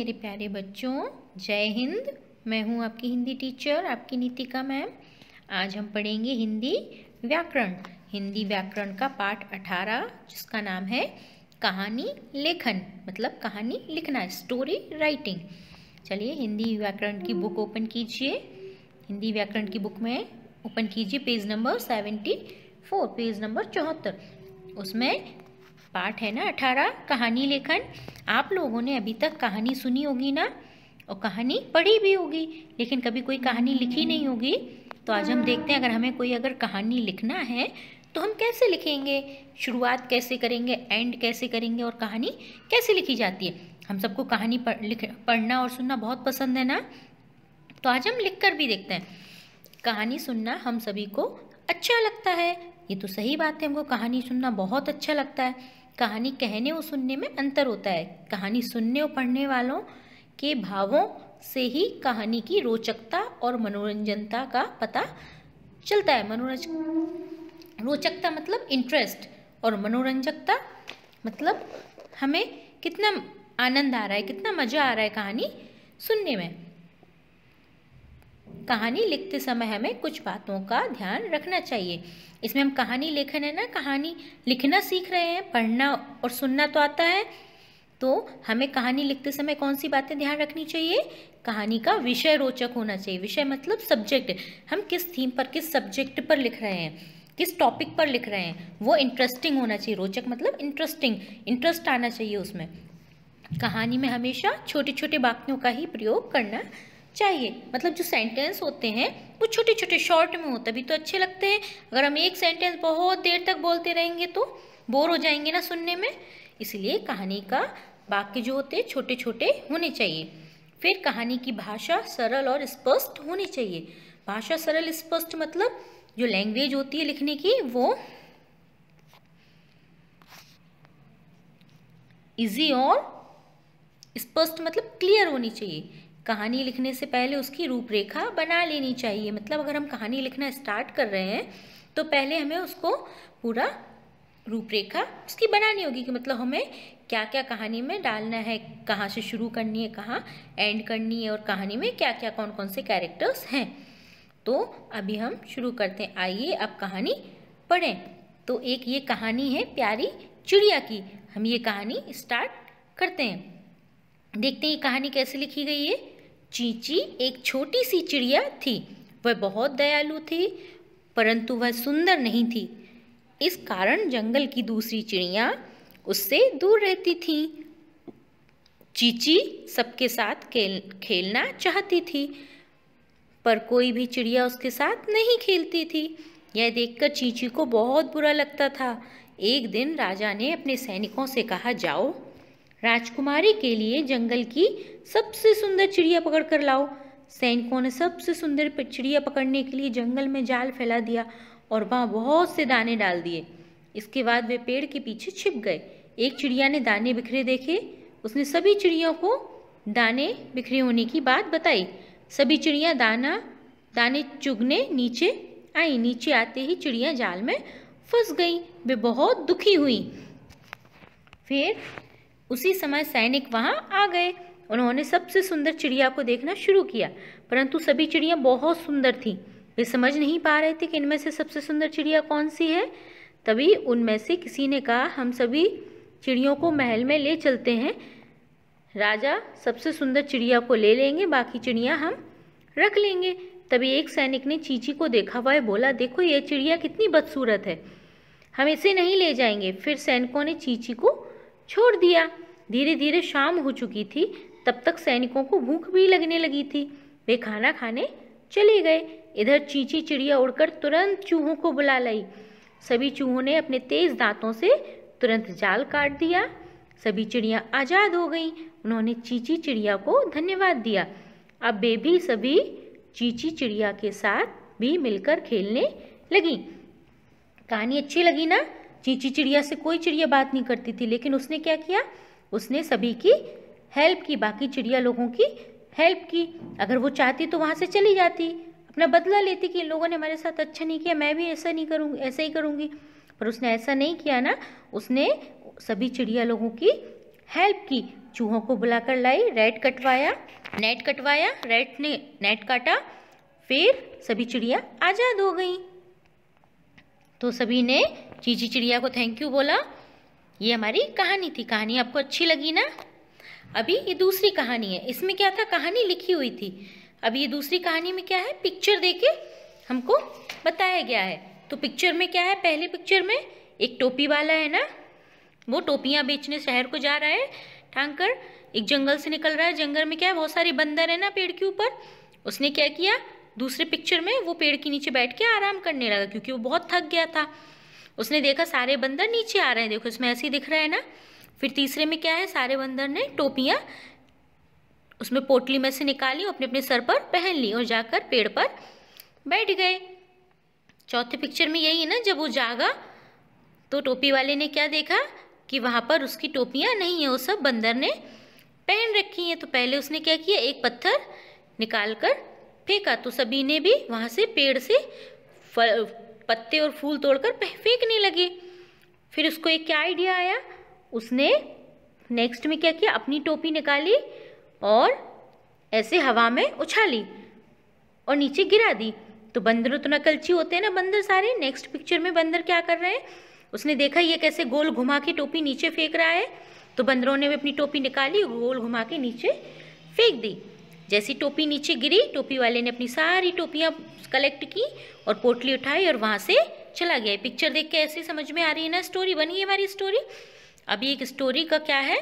मेरे प्यारे बच्चों, जय हिंद। मैं हूँ आपकी हिंदी टीचर, आपकी नीतिका मैम। आज हम पढ़ेंगे हिंदी व्याकरण। हिंदी व्याकरण का पाठ अठारह, जिसका नाम है कहानी लेखन मतलब कहानी लिखना स्टोरी राइटिंग चलिए, हिंदी व्याकरण की बुक ओपन कीजिए। हिंदी व्याकरण की बुक में ओपन कीजिए page number seventy four page number चौहत्तर। उसमें पाठ है ना, अठारह? कहानी लेखन। आप लोगों ने अभी तक कहानी सुनी होगी ना? और कहानी पढ़ी भी होगी, लेकिन कभी कोई कहानी लिखी नहीं होगी। तो आज हम देखते हैं, अगर हमें कोई अगर कहानी लिखना है तो हम कैसे लिखेंगे? शुरुआत कैसे करेंगे? एंड कैसे करेंगे? और कहानी कैसे लिखी जाती है? हम सबको कहानी पढ़, लिख, पढ़ना और सुनना बहुत पसंद है ना? तो आज हम लिख कर भी देखते हैं। कहानी सुनना हम सभी को अच्छा लगता है। ये तो सही बात है, हमको कहानी सुनना बहुत अच्छा लगता है। कहानी कहने और सुनने में अंतर होता है। कहानी सुनने और पढ़ने वालों के भावों से ही कहानी की रोचकता और मनोरंजनता का पता चलता है। मनोरंज, रोचकता मतलब इंटरेस्ट और मनोरंजकता मतलब हमें कितना आनंद आ रहा है, कितना मज़ा आ रहा है कहानी सुनने में। कहानी लिखते समय हमें कुछ बातों का ध्यान रखना चाहिए। इसमें हम कहानी लेखन है ना, कहानी लिखना सीख रहे हैं, पढ़ना और सुनना तो आता है। तो हमें कहानी लिखते समय कौन सी बातें ध्यान रखनी चाहिए? कहानी का विषय रोचक होना चाहिए। विषय मतलब सब्जेक्ट हम किस थीम पर, किस सब्जेक्ट पर लिख रहे हैं, किस टॉपिक पर लिख रहे हैं, वो इंटरेस्टिंग होना चाहिए। रोचक मतलब इंटरेस्टिंग इंटरेस्ट आना चाहिए उसमें। कहानी में हमेशा छोटे छोटे वाक्यों का ही प्रयोग करना चाहिए। मतलब जो सेंटेंस होते हैं, वो छोटे छोटे शॉर्ट में हो, तभी तो अच्छे लगते हैं। अगर हम एक सेंटेंस बहुत देर तक बोलते रहेंगे तो बोर हो जाएँगे ना सुनने में। इसलिए कहानी का वाक्य जो होते हैं छोटे छोटे होने चाहिए। फिर कहानी की भाषा सरल और स्पष्ट होनी चाहिए। भाषा सरल, स्पष्ट मतलब जो लैंग्वेज होती है लिखने की, वो इजी और स्पष्ट मतलब क्लियर होनी चाहिए। कहानी लिखने से पहले उसकी रूपरेखा बना लेनी चाहिए। मतलब अगर हम कहानी लिखना स्टार्ट कर रहे हैं तो पहले हमें उसको पूरा रूपरेखा उसकी बनानी होगी कि मतलब हमें क्या क्या कहानी में डालना है, कहाँ से शुरू करनी है, कहाँ एंड करनी है और कहानी में क्या क्या कौन कौन से कैरेक्टर्स हैं। तो अभी हम शुरू करते हैं। आइए अब कहानी पढ़ें। तो एक ये कहानी है प्यारी चिड़िया की। हम ये कहानी स्टार्ट करते हैं। देखते हैं कहानी कैसे लिखी गई है। चींची एक छोटी सी चिड़िया थी। वह बहुत दयालु थी, परंतु वह सुंदर नहीं थी। इस कारण जंगल की दूसरी चिड़िया उससे दूर रहती थीं। चीची सबके साथ खेल, खेलना चाहती थी, पर कोई भी चिड़िया उसके साथ नहीं खेलती थी। यह देखकर चीची को बहुत बुरा लगता था। एक दिन राजा ने अपने सैनिकों से कहा, जाओ राजकुमारी के लिए जंगल की सबसे सुंदर चिड़िया पकड़ कर लाओ। सैनिकों ने सबसे सुंदर चिड़िया पकड़ने के लिए जंगल में जाल फैला दिया और वहाँ बहुत से दाने डाल दिए। इसके बाद वे पेड़ के पीछे छिप गए। एक चिड़िया ने दाने बिखरे देखे। उसने सभी चिड़ियों को दाने बिखरे होने की बात बताई। सभी चिड़िया दाना, दाने चुगने नीचे आई। नीचे आते ही चिड़िया जाल में फंस गई। वे बहुत दुखी हुई। फिर उसी समय सैनिक वहाँ आ गए। उन्होंने सबसे सुंदर चिड़िया को देखना शुरू किया, परंतु सभी चिड़िया बहुत सुंदर थीं। वे समझ नहीं पा रहे थे कि इनमें से सबसे सुंदर चिड़िया कौन सी है। तभी उनमें से किसी ने कहा, हम सभी चिड़ियों को महल में ले चलते हैं। राजा सबसे सुंदर चिड़िया को ले लेंगे, बाकी चिड़िया हम रख लेंगे। तभी एक सैनिक ने चीची को देखा। वह बोला, देखो, ये चिड़िया कितनी बदसूरत है। हम इसे नहीं ले जाएँगे। फिर सैनिकों ने चीची को छोड़ दिया। धीरे धीरे शाम हो चुकी थी, तब तक सैनिकों को भूख भी लगने लगी थी। वे खाना खाने चले गए। इधर चींची चिड़िया उड़कर तुरंत चूहों को बुला लाई। सभी चूहों ने अपने तेज दांतों से तुरंत जाल काट दिया। सभी चिड़िया आज़ाद हो गईं। उन्होंने चींची चिड़िया को धन्यवाद दिया। अब वे भी सभी चींची चिड़िया के साथ भी मिलकर खेलने लगी। कहानी अच्छी लगी ना? चीची चिड़िया से कोई चिड़िया बात नहीं करती थी, लेकिन उसने क्या किया? उसने सभी की हेल्प की, बाकी चिड़िया लोगों की हेल्प की। अगर वो चाहती तो वहाँ से चली जाती, अपना बदला लेती कि इन लोगों ने हमारे साथ अच्छा नहीं किया, मैं भी ऐसा नहीं करूँगी ऐसा ही करूँगी। पर उसने ऐसा नहीं किया ना, उसने सभी चिड़िया लोगों की हेल्प की। चूहों को बुलाकर लाई रेड कटवाया, नेट कटवाया रेड ने नेट काटा, फिर सभी चिड़िया आज़ाद हो गई। तो सभी ने चीची चिड़िया को थैंक यू बोला। ये हमारी कहानी थी। कहानी आपको अच्छी लगी ना? अभी ये दूसरी कहानी है। इसमें क्या था? कहानी लिखी हुई थी। अभी ये दूसरी कहानी में क्या है? पिक्चर देके हमको बताया गया है। तो पिक्चर में क्या है? पहले पिक्चर में एक टोपी वाला है ना? वो टोपियाँ बेचने शहर को जा रहा है। टांग कर एक जंगल से निकल रहा है। जंगल में क्या है? बहुत सारे बंदर है ना पेड़ के ऊपर। उसने क्या किया? दूसरे पिक्चर में वो पेड़ के नीचे बैठ के आराम करने लगा क्योंकि वो बहुत थक गया था। उसने देखा सारे बंदर नीचे आ रहे हैं। देखो, इसमें ऐसे ही दिख रहा है ना? फिर तीसरे में क्या है? सारे बंदर ने टोपियाँ उसमें पोटली में से निकाली, अपने अपने सर पर पहन ली और जाकर पेड़ पर बैठ गए। चौथे पिक्चर में यही है ना, जब वो जागा तो टोपी वाले ने क्या देखा? कि वहाँ पर उसकी टोपियाँ नहीं है, वो सब बंदर ने पहन रखी हैं। तो पहले उसने क्या किया? एक पत्थर निकाल कर फेंका। तो सभी ने भी वहाँ से पेड़ से फल पत्ते और फूल तोड़कर फेंकने लगे। फिर उसको एक क्या आइडिया आया? उसने नेक्स्ट में क्या किया? अपनी टोपी निकाली और ऐसे हवा में उछाली और नीचे गिरा दी। तो बंदर तो नकलची होते हैं ना बंदर सारे। नेक्स्ट पिक्चर में बंदर क्या कर रहे हैं? उसने देखा ये कैसे गोल घुमा के टोपी नीचे फेंक रहा है। तो बंदरों ने भी अपनी टोपी निकाली गोल घुमा के नीचे फेंक दी। जैसी टोपी नीचे गिरी, टोपी वाले ने अपनी सारी टोपियाँ कलेक्ट की और पोटली उठाई और वहाँ से चला गया। पिक्चर देख के ऐसे समझ में आ रही है ना स्टोरी बनी हमारी स्टोरी अभी एक स्टोरी का क्या है?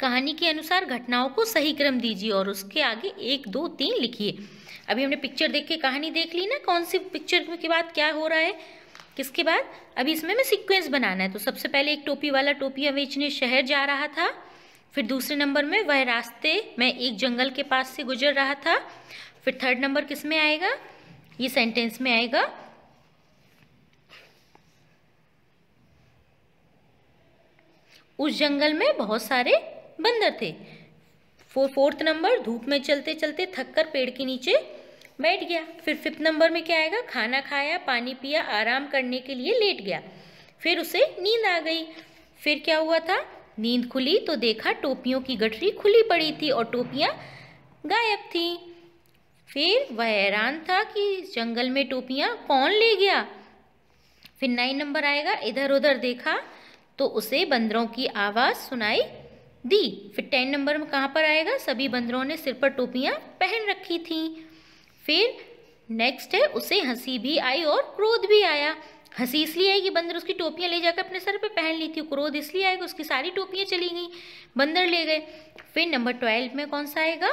कहानी के अनुसार घटनाओं को सही क्रम दीजिए और उसके आगे एक, दो, तीन लिखिए। अभी हमने पिक्चर देख के कहानी देख ली ना, कौन सी पिक्चर के बाद क्या हो रहा है, किसके बाद? अभी इसमें हमें सीक्वेंस बनाना है। तो सबसे पहले एक टोपी वाला टोपियाँ बेचने शहर जा रहा था। फिर दूसरे नंबर में, वह रास्ते में एक जंगल के पास से गुजर रहा था। फिर थर्ड नंबर किसमें आएगा? ये सेंटेंस में आएगा। उस जंगल में बहुत सारे बंदर थे। फोर फोर्थ नंबर धूप में चलते चलते थक कर पेड़ के नीचे बैठ गया। फिर फिफ्थ नंबर में क्या आएगा? खाना खाया, पानी पिया, आराम करने के लिए लेट गया। फिर उसे नींद आ गई। फिर क्या हुआ था? नींद खुली तो देखा टोपियों की गठरी खुली पड़ी थी और टोपियाँ गायब थी। फिर वह हैरान था कि जंगल में टोपियाँ कौन ले गया। फिर नाइन नंबर आएगा, इधर उधर देखा तो उसे बंदरों की आवाज़ सुनाई दी। फिर टेन नंबर में कहाँ पर आएगा, सभी बंदरों ने सिर पर टोपियाँ पहन रखी थी। फिर नेक्स्ट है, उसे हँसी भी आई और क्रोध भी आया। हँसी इसलिए आई कि बंदर उसकी टोपियाँ ले जाकर अपने सर पे पहन ली थी क्रोध इसलिए आएगा, उसकी सारी टोपियाँ चली गई, बंदर ले गए। फिर नंबर ट्वेल्व में कौन सा आएगा?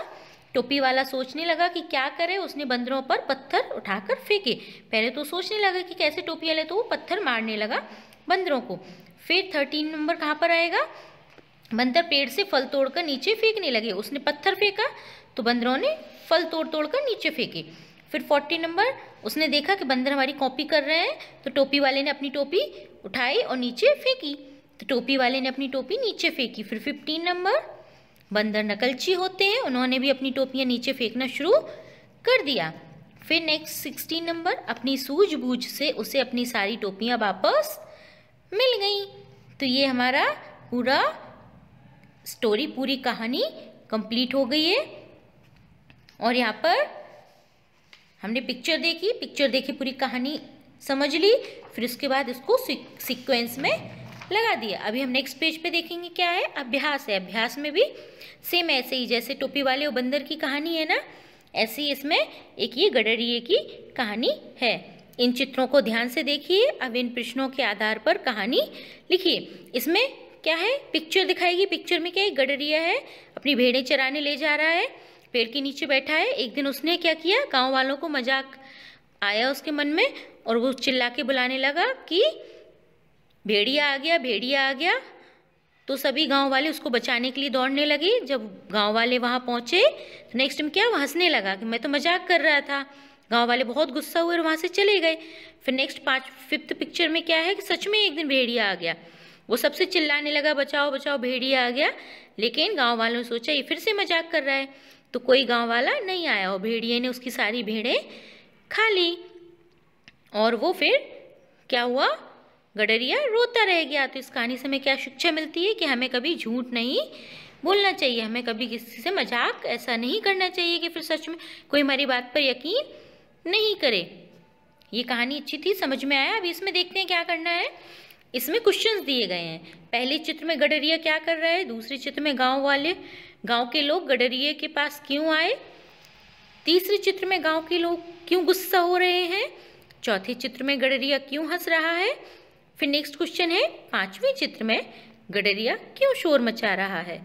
टोपी वाला सोचने लगा कि क्या करे, उसने बंदरों पर पत्थर उठाकर फेंके। पहले तो सोचने लगा कि कैसे टोपियाँ ले तो वो पत्थर मारने लगा बंदरों को। फिर थर्टीन नंबर कहाँ पर आएगा? बंदर पेड़ से फल तोड़कर नीचे फेंकने लगे। उसने पत्थर फेंका तो बंदरों ने फल तोड़ तोड़कर नीचे फेंके। फिर फोर्टी नंबर, उसने देखा कि बंदर हमारी कॉपी कर रहे हैं तो टोपी वाले ने अपनी टोपी उठाई और नीचे फेंकी। तो टोपी वाले ने अपनी टोपी नीचे फेंकी। फिर फिफ्टीन नंबर, बंदर नकलची होते हैं, उन्होंने भी अपनी टोपियाँ नीचे फेंकना शुरू कर दिया। फिर नेक्स्ट सिक्सटीन नंबर, अपनी सूझबूझ से उसे अपनी सारी टोपियाँ वापस मिल गई। तो ये हमारा पूरा स्टोरी पूरी कहानी कंप्लीट हो गई है। और यहाँ पर हमने पिक्चर देखी पिक्चर देखी पूरी कहानी समझ ली, फिर उसके बाद इसको सीक्वेंस में लगा दिया। अभी हम नेक्स्ट पेज पे देखेंगे क्या है, अभ्यास है। अभ्यास में भी सेम ऐसे ही, जैसे टोपी वाले और बंदर की कहानी है ना, ऐसे ही इसमें एक ये गडरिए की कहानी है। इन चित्रों को ध्यान से देखिए, अब इन प्रश्नों के आधार पर कहानी लिखिए। इसमें क्या है पिक्चर दिखाएगी। पिक्चर में क्या है, गडरिया है, अपनी भेड़ें चराने ले जा रहा है। पेड़ के नीचे बैठा है। एक दिन उसने क्या किया? गाँव वालों को मज़ाक आया उसके मन में और वो चिल्ला के बुलाने लगा कि, भेड़िया आ गया, भेड़िया आ गया। तो सभी गाँव वाले उसको बचाने के लिए दौड़ने लगे। जब गाँव वाले वहाँ पहुँचे तो नेक्स्ट टाइम क्या? हंसने लगा कि मैं तो मज़ाक कर रहा था। गाँव वाले बहुत गुस्सा हुए और वहाँ से चले गए। फिर नेक्स्ट पाँच फिफ्थ पिक्चर में क्या है कि सच में एक दिन भेड़िया आ गया। वो सबसे चिल्लाने लगा, बचाओ बचाओ भेड़िया आ गया। लेकिन गाँव वालों ने सोचा, ये फिर से मज़ाक कर रहा है। तो कोई गाँव वाला नहीं आया और भेड़िए ने उसकी सारी भेड़ें खा ली। और वो फिर क्या हुआ? गडरिया रोता रह गया। तो इस कहानी से हमें क्या शिक्षा मिलती है कि हमें कभी झूठ नहीं बोलना चाहिए? हमें कभी किसी से मज़ाक ऐसा नहीं करना चाहिए कि फिर सच में कोई हमारी बात पर यकीन नहीं करे। ये कहानी अच्छी थी, समझ में आया। अभी इसमें देखते हैं क्या करना है। इसमें क्वेश्चंस दिए गए हैं। पहले चित्र में गडरिया क्या कर रहा है? दूसरे चित्र में गाँव वाले। गाँव के लोग गडरिया के पास क्यों आए? तीसरे चित्र में गाँव के लोग क्यों गुस्सा हो रहे हैं? चौथे चित्र में गडरिया क्यों हंस रहा है? फिर नेक्स्ट क्वेश्चन है, पाँचवें चित्र में गडरिया क्यों शोर मचा रहा है?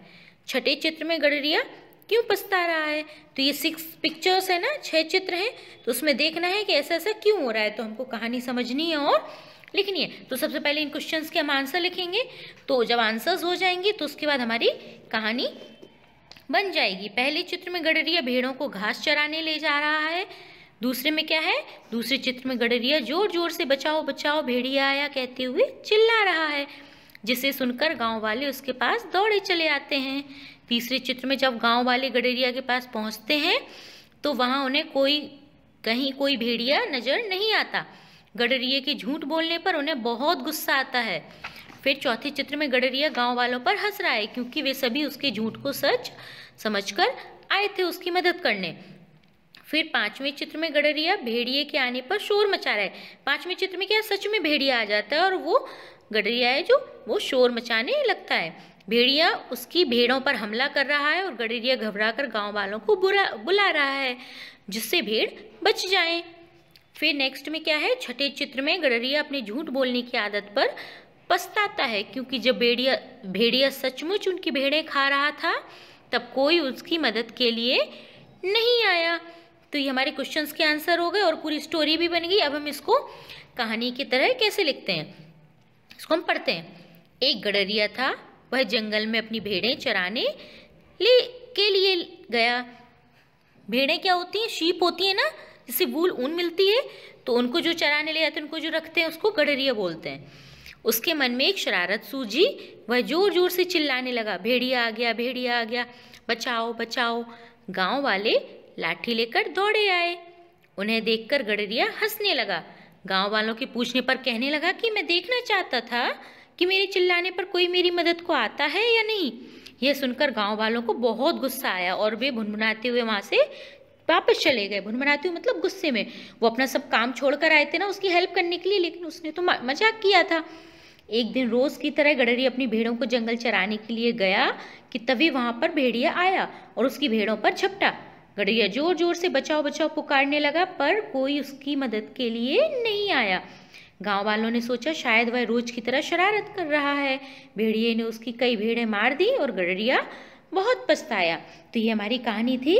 छठे चित्र में गडरिया क्यों पछता रहा है? तो ये सिक्स पिक्चर्स है ना, छह चित्र हैं तो उसमें देखना है कि ऐसा ऐसा क्यों हो रहा है? तो हमको कहानी समझनी है और लिखनी है तो सबसे पहले इन क्वेश्चन के हम आंसर लिखेंगे तो जब आंसर्स हो जाएँगे तो उसके बाद हमारी कहानी बन जाएगी। पहले चित्र में गडरिया भेड़ों को घास चराने ले जा रहा है। दूसरे में क्या है? दूसरे चित्र में गडरिया ज़ोर ज़ोर से बचाओ बचाओ, भेड़िया आया कहते हुए चिल्ला रहा है, जिसे सुनकर गाँव वाले उसके पास दौड़े चले आते हैं। तीसरे चित्र में जब गाँव वाले गडरिया के पास पहुँचते हैं तो वहाँ उन्हें कोई, कहीं कोई भेड़िया नज़र नहीं आता। गडरिया के झूठ बोलने पर उन्हें बहुत गुस्सा आता है। फिर चौथे चित्र में गडरिया गाँव वालों पर हंस रहा है, क्योंकि वे सभी उसके झूठ को सच समझकर आए थे उसकी मदद करने। फिर पाँचवें चित्र में गडरिया भेड़िए के आने पर शोर मचा रहा है। पाँचवें चित्र में क्या सच में भेड़िया आ जाता है और वो गडरिया है जो, वो शोर मचाने लगता है। भेड़िया उसकी भेड़ों पर हमला कर रहा है और गडरिया घबरा कर गाँव वालों को बुला बुला रहा है, जिससे भेड़ बच जाए। फिर नेक्स्ट में क्या है? छठे चित्र में गडरिया अपने झूठ बोलने की आदत पर पछताता है, क्योंकि जब भेड़िया भेड़िया सचमुच उनकी भेड़ें खा रहा था, तब कोई उसकी मदद के लिए नहीं आया। तो ये हमारे क्वेश्चंस के आंसर हो गए और पूरी स्टोरी भी बन गई। अब हम इसको कहानी की तरह कैसे लिखते हैं? इसको हम पढ़ते हैं। एक गडरिया था, वह जंगल में अपनी भेड़ें चराने ले, के लिए गया। भेड़ें क्या होती हैं? शीप होती है ना? जिससे वूल ऊन मिलती है तो उनको जो चराने ले जाते हैं, उनको जो रखते हैं, उसको गडरिया बोलते हैं। उसके मन में एक शरारत सूझी, वह ज़ोर ज़ोर से चिल्लाने लगा, भेड़िया आ गया, भेड़िया आ गया, बचाओ बचाओ। गाँव वाले लाठी लेकर दौड़े आए। उन्हें देखकर गडरिया हंसने लगा। गाँव वालों के पूछने पर कहने लगा कि मैं देखना चाहता था कि मेरे चिल्लाने पर कोई मेरी मदद को आता है या नहीं। यह सुनकर गाँव वालों को बहुत गुस्सा आया और वे भुनभुनाते हुए वहाँ से वापस चले गए। भुनभुनाते हुए मतलब गुस्से में। वो अपना सब काम छोड़कर आए थे ना, उसकी हेल्प करने के लिए, लेकिन उसने तो मज़ाक किया था। एक दिन रोज की तरह गडरी अपनी भेड़ों को जंगल चराने के लिए गया कि तभी वहाँ पर भेड़िया आया और उसकी भेड़ों पर झपटा। गडरिया ज़ोर ज़ोर से बचाओ बचाओ पुकारने लगा, पर कोई उसकी मदद के लिए नहीं आया। गाँव वालों ने सोचा, शायद वह रोज की तरह शरारत कर रहा है। भेड़िए ने उसकी कई भेड़ें मार दी और गडरिया बहुत पछताया। तो ये हमारी कहानी थी।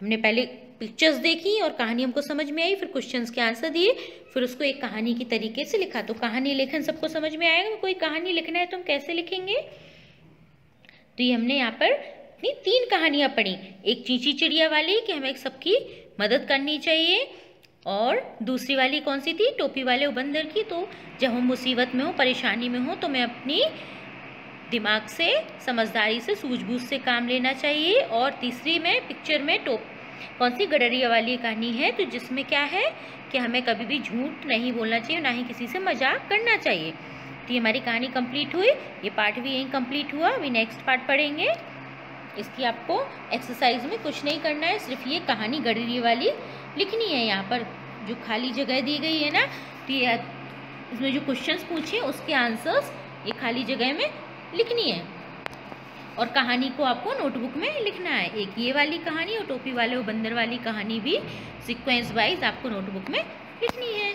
हमने पहले पिक्चर्स देखी और कहानी हमको समझ में आई, फिर क्वेश्चंस के आंसर दिए, फिर उसको एक कहानी की तरीके से लिखा। तो कहानी लेखन सबको समझ में आएगा, कोई कहानी लिखना है तो हम कैसे लिखेंगे? तो ये हमने यहाँ पर अपनी तीन कहानियाँ पढ़ी। एक चींची चिड़िया वाली कि हमें सबकी मदद करनी चाहिए, और दूसरी वाली कौन सी थी? टोपी वाले उबंदर की। तो जब हम मुसीबत में हो, परेशानी में हो तो मैं अपनी दिमाग से, समझदारी से, सूझबूझ से काम लेना चाहिए। और तीसरी में पिक्चर में टोप कौन सी गडरिया वाली कहानी है? तो जिसमें क्या है कि हमें कभी भी झूठ नहीं बोलना चाहिए ना ही किसी से मज़ाक करना चाहिए। तो ये हमारी कहानी कंप्लीट हुई। ये पार्ट भी यहीं कंप्लीट हुआ। अभी नेक्स्ट पार्ट पढ़ेंगे। इसकी आपको एक्सरसाइज में कुछ नहीं करना है। सिर्फ़ ये कहानी गडरी वाली लिखनी है यहाँ पर। जो खाली जगह दी गई है ना तो ये इसमें जो क्वेश्चंस पूछे, उसके आंसर्स ये खाली जगह में लिखनी है। और कहानी को आपको नोटबुक में लिखना है। एक ये वाली कहानी और टोपी वाले और बंदर वाली कहानी भी सिक्वेंस वाइज आपको नोटबुक में लिखनी है।